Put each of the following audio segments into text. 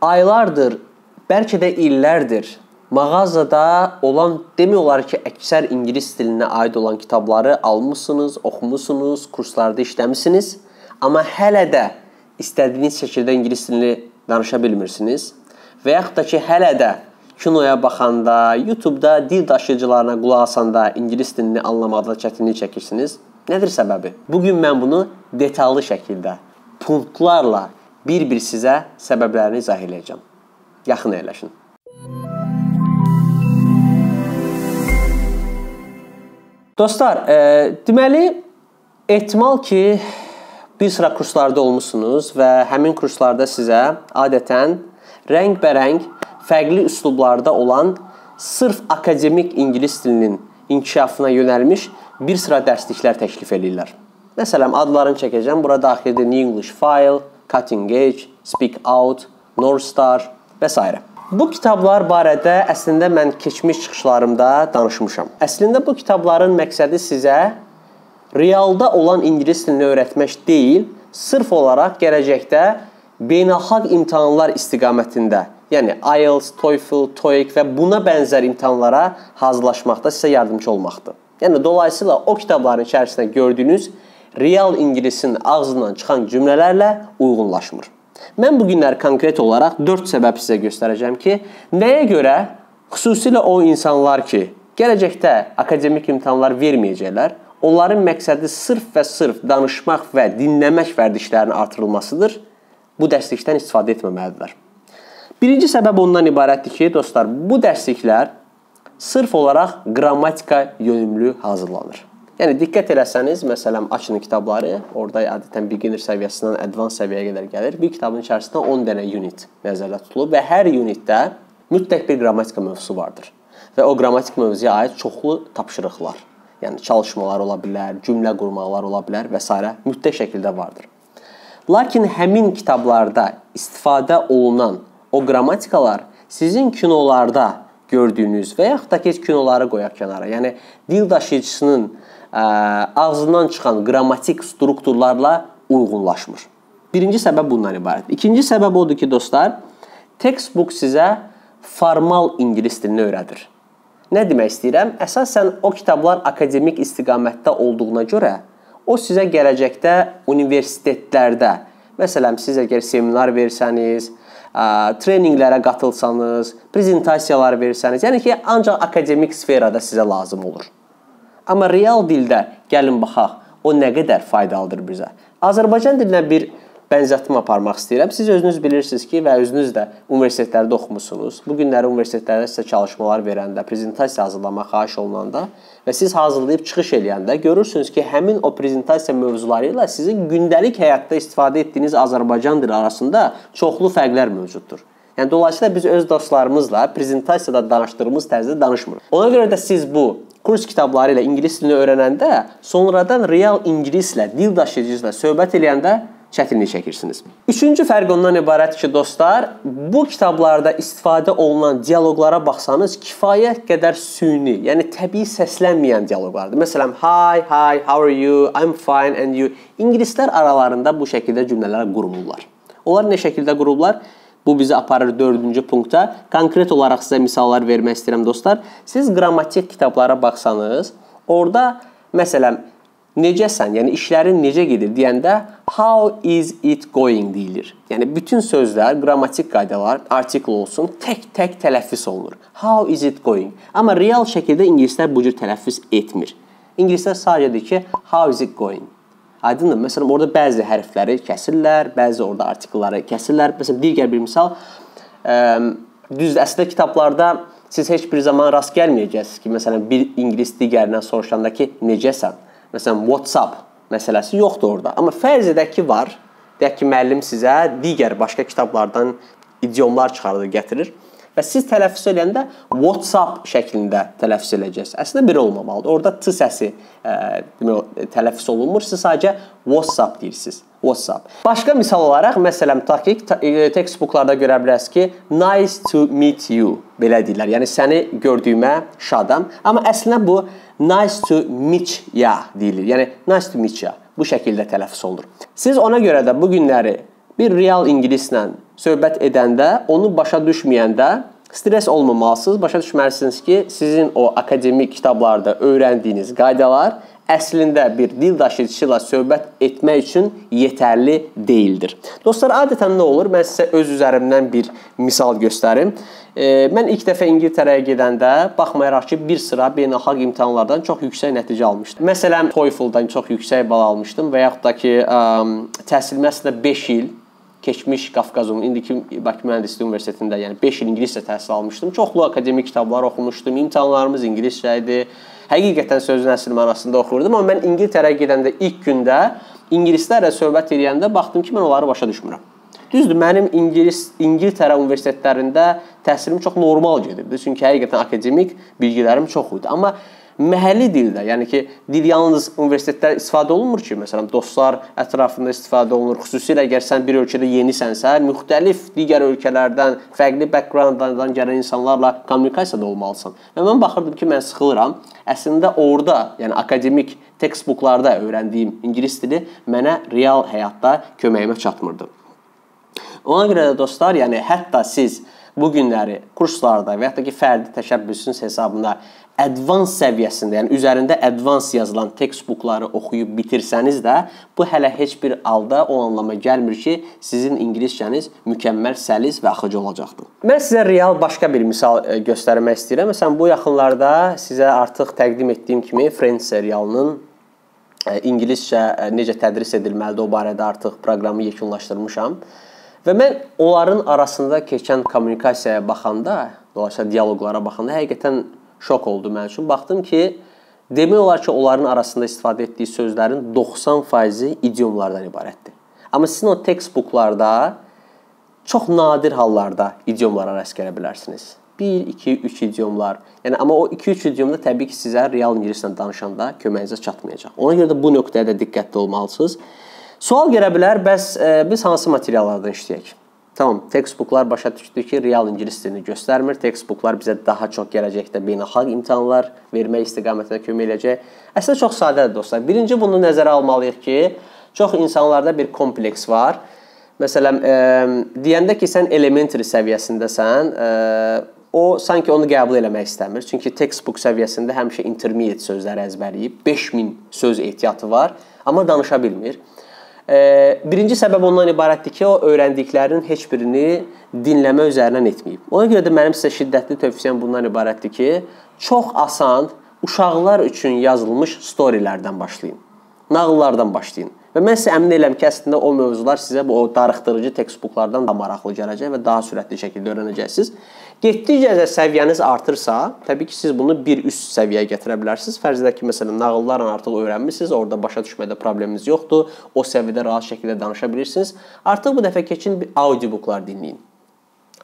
aylardır, bəlkə də illərdir mağazada olan demək olar ki, əksər ingilis dilinə aid olan kitabları almısınız, oxumusunuz, kurslarda işləmisiniz, amma hələ də istədiyiniz şəkildə ingilis dilini danışa bilmirsiniz və yaxud da ki, hələ də kinoya baxanda, YouTube-da dil daşıyıcılarına qulaq asanda ingilis dilini anlamaqda çətinlik çəkirsiniz. Nədir səbəbi? Bu gün mən bunu detallı şəkildə, punktlarla bir-bir sizə səbəblərini izah edəcəm. Yaxın əyləşin. Dostlar, e, deməli ehtimal ki, bir sıra kurslarda olmusunuz və həmin kurslarda sizə adətən rəngbərəng fərqli üslublarda olan sırf akademik ingilis dilinin inkişafına yönəlmiş bir sıra dərsliklər təklif edirlər. Məsələn, adlarını çəkəcəm. Burada daxildir New English File, Cutting Edge, Speak Out, North Star və s. Bu kitablar barədə əslində mən keçmiş çıxışlarımda danışmışam. Əslində bu kitabların məqsədi sizə realda olan ingilis dilini öyrətmək deyil, sırf olaraq gələcəkdə beynəlxalq imtahanlar istiqamətində yəni IELTS, TOEFL, TOEIC və buna bənzər imtahanlara hazırlaşmaqda sizə yardımçı olmaqdır. Yəni dolayısıyla o kitabların içərisində gördüyünüz real ingilisin ağzından çıxan cümlələrlə uyğunlaşmır. Mən bu günlər konkret olaraq 4 səbəb sizə göstərəcəm ki, nəyə görə xüsusilə o insanlar ki, gələcəkdə akademik imtahanlar verməyəcəklər, onların məqsədi sırf və sırf danışmaq və dinləmək vərdişlərinin artırılmasıdır. Bu dərslikdən istifadə etməməlidirlər. Birinci səbəb ondan ibarətdir ki, dostlar, bu dərsliklər sırf olaraq qrammatika yönümlü hazırlanır. Yəni diqqət eləsəniz, məsələn, açın kitabları, orada adətən beginner səviyyəsindən advanced səviyyəyə qədər gəlir. Bir kitabın içərisində 10 dənə unit nəzərdə tutulub və hər unitdə mütləq bir qrammatika mövzusu vardır. Və o qrammatik mövzuya aid çoxlu tapşırıqlar, yəni çalışmalar ola bilər, cümlə qurmaqlar ola bilər və s. mütləq şəkildə vardır. Lakin həmin kitablarda istifadə olunan o qrammatikalar sizin kinolarda gördüyünüz və yaxud da ki, kinoları qoyaq kənara. Yəni dil daşıyıcısının ə, ağzından çıxan qrammatik strukturlarla uyğunlaşmır. Birinci səbəb bundan ibarətdir. İkinci səbəb odur ki, dostlar, textbook sizə formal ingilis dilini öyrədir. Nə demək istəyirəm? Əsasən o kitablar akademik istiqamətdə olduğuna görə o sizə gələcəkdə universitetlərdə, məsələn, siz əgər seminar versəniz, treninqlərə qatılsanız, prezentasiyalar versəniz, yəni ki, ancaq akademik sferada sizə lazım olur. Amma real dildə gəlin baxaq, o nə qədər faydalıdır bizə. Azərbaycan dilinə bir bənzətmə aparmaq istəyirəm. Siz özünüz bilirsiniz ki, və özünüz də universitetlərdə oxumusunuz. Bu günləri universitetlərdə sizə çalışmalar verəndə, prezentasiya hazırlamaq xahiş olunanda və siz hazırlayıb çıxış eləyəndə görürsünüz ki, həmin o prezentasiya mövzuları ilə sizin gündəlik həyatda istifadə etdiyiniz Azərbaycan dili arasında çoxlu fərqlər mövcuddur. Yəni dolayısıyla biz öz dostlarımızla prezentasiyada danışdığımız tərzdə danışmırıq. Ona görə də siz bu kurs kitabları ilə ingilis dilini öyrənəndə, sonradan real ingilislə, dil daşıyıcı ilə söhbət eləyəndə çətinlik çəkirsiniz. Üçüncü fərq ondan ibarətdir ki, dostlar, bu kitablarda istifadə olunan dialoqlara baxsanız, kifayət qədər süni, yəni təbii səslənməyən dialoqlardır. Məsələn, hi, hi, how are you? I'm fine and you. İngilislər aralarında bu şəkildə cümlələr qurulurlar. Onlar nə şəkildə qurublar? Bu bizi aparır 4-cü punkta. Konkret olaraq sizə misallar vermək istəyirəm dostlar. Siz qrammatik kitablara baxsanız, orada məsələn necəsən, yəni işlərin necə gedir deyəndə how is it going deyilir. Yəni bütün sözlər, qrammatik qaydalar, artikel olsun, tək-tək tələffüz olunur. How is it going? Amma real şəkildə ingilislər bu cür tələffüz etmir. İngilislər sadəcə deyir ki, how is it going? Aydındır? Məsələn, orada bəzi hərfləri kəsirlər, bəzi orada artikelləri kəsirlər. Məsələn, digər bir misal, düzdür, əslində kitablarda siz heç bir zaman rast gəlməyəcəksiniz ki, məsələn, bir ingilis digərindən soruşanda ki, necəsən? Məsələn, WhatsApp məsələsi yoxdur orada. Amma fərz edək ki, var. Deyək ki, müəllim sizə digər başqa kitablardan idiomlar çıxardır, gətirir və siz tələffüz edəndə WhatsApp şəklində tələffüz edəcəksiniz. Əslində belə olmamalıdır. Orada t səsi ə, demək tələffüz olunmur. Siz sadəcə WhatsApp deyirsiniz. WhatsApp. Başqa misal olaraq, məsələn, tutaq ki, e, textbooklarda görə bilərsiniz ki, nice to meet you belə deyirlər. Yəni səni gördüyümə şadam. Amma əslində bu nice to meet ya deyilir. Yəni nice to meet ya bu şəkildə tələffüz olunur. Siz ona görə də bu günləri bir real ingilislə söhbət edəndə onu başa düşməyəndə stres olmamalısınız. Başa düşməlisiniz ki, sizin o akademik kitablarda öyrəndiyiniz qaydalar əslində bir dil daşıyıcısı ilə söhbət etmək üçün yetərli deyildir. Dostlar, adətən nə olur? Mən sizə öz üzərimdən bir misal göstərim. Mən ilk dəfə İngiltərəyə gedəndə baxmayaraq ki, bir sıra beynəlxalq imtahanlardan çox yüksək nəticə almışdım. Məsələn, TOEFL-dan çox yüksək bal almışdım və yaxud da ki, təhsilimə əslində 5 il keçmiş Qafqazın indiki Bakı Mühəndislik Universitetində, yəni 5 il ingiliscə təhsil almışdım. Çoxlu akademik kitablar oxumuşdum. İmtahanlarımız ingiliscə idi. Həqiqətən sözün əsl mənasında oxuyurdum, amma mən İngiltərəyə gedəndə ilk gündə ingilislərlə söhbət edəndə baxdım ki, mən onları başa düşmürəm. Düzdür, mənim ingilis İngiltərə universitetlərində təhsilim çox normal gedirdi. Çünki həqiqətən akademik bilgilərim çox idi. Amma məhəlli dildə, yəni ki, dil yalnız universitetdə istifadə olunmur ki, məsələn, dostlar ətrafında istifadə olunur. Xüsusilə əgər sən bir ölkədə yenisənsə, müxtəlif digər ölkələrdən, fərqli backgroundlardan gələn insanlarla kommunikasiyada olmalısan. Və mən baxırdım ki, mən sıxılıram. Əslində orada, yəni akademik textbooklarda öyrəndiyim ingilis dili mənə real həyatda köməyimə çatmırdı. Ona görə də dostlar, yəni hətta siz bu günləri kurslarda və da ki, fərdi təşəbbüsünüz hesabına advance səviyyəsində, yəni üzərində advance yazılan textbookları oxuyub bitirsəniz də, bu hələ heç bir halda o anlama gəlmir ki, sizin ingiliscəniz mükəmməl, səlis və axıcı olacaqdır. Mən sizə real başqa bir misal e, göstərmək istəyirəm. Məsələn, bu yaxınlarda sizə artıq təqdim etdiyim kimi Friends serialının e, ingiliscə e, necə tədris edilməlidir o barədə artıq proqramı yekunlaşdırmışam. Və mən onların arasında keçən kommunikasiyaya baxanda, dolayısıyla dialoqlara baxanda həqiqətən şok oldu mənim üçün. Baxdım ki, demək olar ki, onların arasında istifadə etdiyi sözlərin 90%-i idiomlardan ibarətdir. Amma sizin o textbooklarda çox nadir hallarda idiomlara rast gələ bilərsiniz. 1, 2, 3 idiomlar. Yəni amma o 2-3 idiomda təbii ki, sizə real ingiliscə danışanda köməyinizə çatmayacaq. Ona görə də bu nöqtəyə də diqqətli olmalısınız. Sual gələ bilər, bəs e, biz hansı materiallardan işləyək? Tamam, textbooklar başa düşdü ki, real ingilis dilini göstərmir. Textbooklar bizə daha çox gələcəkdə beynəlxalq imtahanlar vermək istiqamətində kömək eləyəcək. Əslində çox sadədir dostlar. Birinci bunu nəzərə almalıyıq ki, çox insanlarda bir kompleks var. Məsələn, e, deyəndə ki, sən elementary səviyyəsindəsən, e, o sanki onu qəbul eləmək istəmir. Çünki textbook səviyyəsində həmişə intermediate sözləri əzbərləyib, 5000 söz ehtiyatı var, amma danışa bilmir. Birinci səbəb ondan ibarətdir ki, o öyrəndiklərinin heç birini dinləmə üzərindən etməyib. Ona görə də mənim sizə şiddətli tövsiyəm bundan ibarətdir ki, çox asan uşaqlar üçün yazılmış storylərdən başlayın. Nağıllardan başlayın. Və mən sizə əmin edirəm ki, əslində o mövzular sizə bu o darıxdırıcı textbooklardan da maraqlı gələcək və daha sürətli şəkildə öyrənəcəksiniz. Getdikcə səviyyəniz artırsa, təbii ki, siz bunu bir üst səviyyəyə gətirə bilərsiniz. Fərz edək ki, məsələn, nağıllarla artıq öyrənmisiniz, orada başa düşmədə probleminiz yoxdur. O səviyyədə rahat şəkildə danışa bilirsiniz. Artıq bu dəfə keçin audiobooklar dinləyin.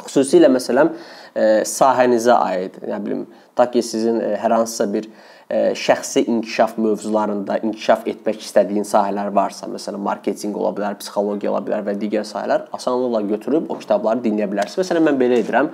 Xüsusilə məsələn, e, sahənizə aid, nə bilim, ta ki sizin e, hər hansısa bir şəxsi inkişaf mövzularında inkişaf etmək istədiyin sahələr varsa, məsələn, marketinq ola bilər, psixologiya ola bilər və digər sahələr asanlıqla götürüb o kitabları dinləyə bilərsiniz. Məsələn, mən belə edirəm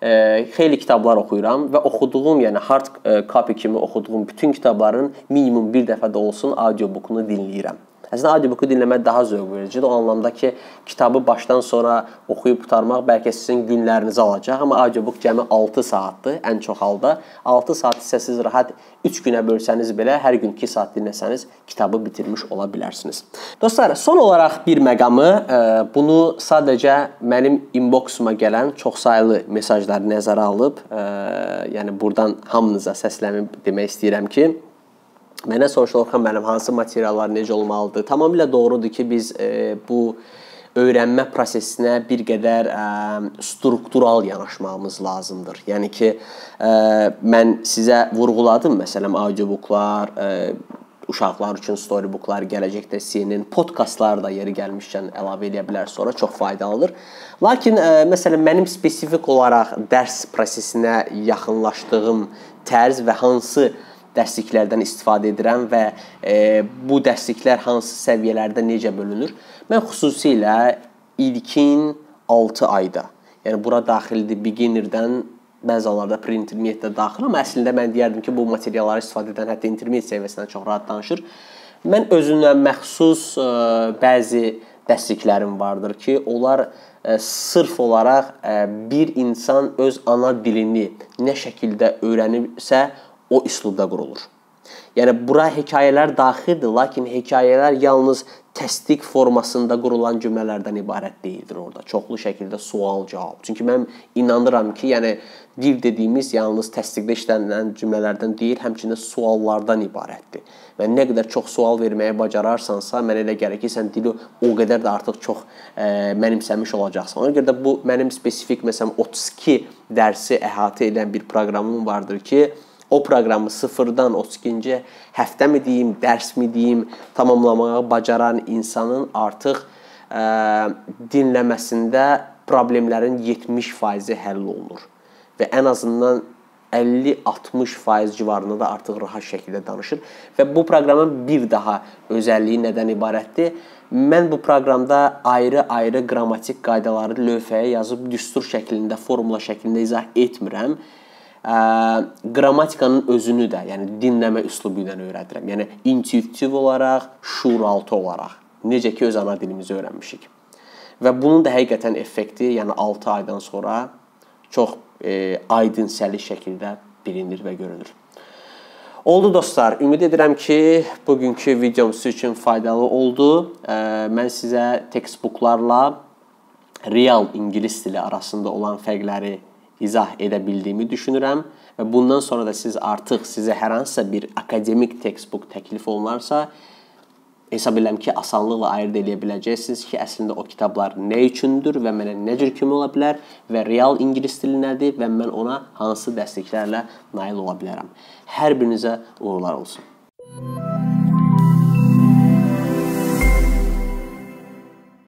xeyli kitablar oxuyuram və oxuduğum, yəni hard copy kimi oxuduğum bütün kitabların minimum bir dəfə də olsun audiobookunu dinləyirəm. Əslində audiobooku dinləmək daha zövq vericidir. O anlamda ki, kitabı başdan sona oxuyub qurtarmaq bəlkə sizin günlərinizi alacaq, amma audiobook cəmi 6 saatdır ən çox halda. 6 saat isə siz rahat 3 günə bölsəniz belə hər gün 2 saat dinləsəniz kitabı bitirmiş ola bilərsiniz. Dostlar, son olaraq bir məqamı, e, bunu sadəcə mənim inboxuma gələn çoxsaylı mesajları nəzərə alıb, e, yəni burdan hamınıza səslənib demək istəyirəm ki, Mənə soruşdular, "Orxan müəllim, hansı materiallar necə olmalıdır?" Tamamilə doğrudur ki, biz e, bu öyrənmə prosesinə bir qədər ə, e, struktural yanaşmağımız lazımdır. Yəni ki, ə, e, mən sizə vurğuladım, məsələn, audiobooklar, ə, e, uşaqlar üçün storybooklar, gələcəkdə CNN podkastlar da yeri gəlmişkən əlavə edə bilər sonra çox faydalıdır. Lakin ə, məsələn mənim spesifik olaraq dərs prosesinə yaxınlaşdığım tərz və hansı dərsliklərdən istifadə edirəm və e, bu dərsliklər hansı səviyyələrdə necə bölünür? Mən xüsusilə ilkin 6 ayda, yəni bura daxildir beginnerdən bəzi hallarda pre-intermediate-də daxil, amma əslində mən deyərdim ki, bu materialları istifadə edən hətta intermediate səviyyəsindən çox rahat danışır. Mən özünə məxsus ə, e, bəzi dərsliklərim vardır ki, onlar ə, sırf olaraq ə, bir insan öz ana dilini nə şəkildə öyrənibsə, o üslubda qurulur. Yəni bura hekayələr daxildir, lakin hekayələr yalnız təsdiq formasında qurulan cümlələrdən ibarət deyildir orada. Çoxlu şəkildə sual-cavab. Çünki mən inanıram ki, yəni dil dediyimiz yalnız təsdiqdə işlənilən cümlələrdən deyil, həmçinin suallardan ibarətdir. Və nə qədər çox sual verməyə bacararsansa, mənə elə gəlir ki, sən dili o qədər də artıq çox e, mənimsəmiş olacaqsan. Ona görə də bu mənim spesifik məsələn 32 dərsi əhatə edən bir proqramım vardır ki, o proqramı sıfırdan 32-ci həftəmi deyim, dərsmi deyim, tamamlamağı bacaran insanın artıq ə, dinləməsində problemlərin 70%-i həll olunur və ən azından 50-60% civarında da artıq rahat şəkildə danışır və bu proqramın bir daha özəlliyi nədən ibarətdir? Mən bu proqramda ayrı-ayrı qrammatik qaydaları lövhəyə yazıb düstur şəklində, formula şəklində izah etmirəm qrammatikanın özünü də, yəni dinləmə üslubu ilə öyrədirəm. Yəni intuitiv olaraq, şuuraltı olaraq, necə ki öz ana dilimizi öyrənmişik. Və bunun da həqiqətən effekti, yəni 6 aydan sonra çox e, aydın səli şəkildə bilinir və görünür. Oldu dostlar, ümid edirəm ki, bugünkü videom sizin üçün faydalı oldu. E, mən sizə textbooklarla real ingilis dili arasında olan fərqləri izah edə bildiyimi düşünürəm və bundan sonra da siz artıq sizə hər hansısa bir akademik textbook təklif olunarsa, hesab edirəm ki, asanlıqla ayırd edə biləcəksiniz ki, əslində o kitablar nə üçündür və mənə nə cür kimi ola bilər və real ingilis dili nədir və mən ona hansı dəstəklərlə nail ola bilərəm. Hər birinizə uğurlar olsun.